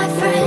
my friend.